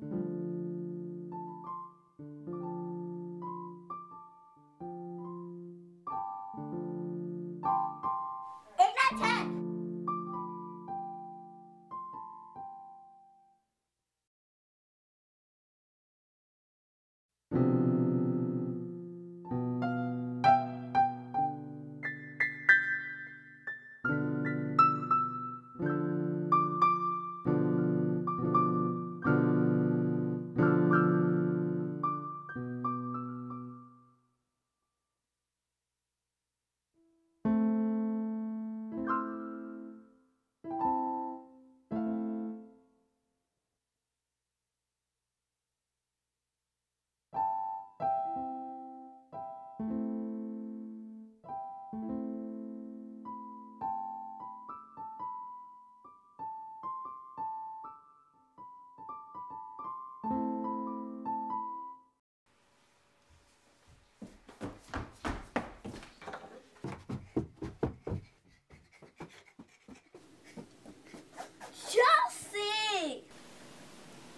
Eight out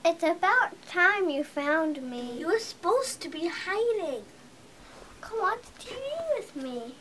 It's about time you found me. You were supposed to be hiding. Come watch TV with me.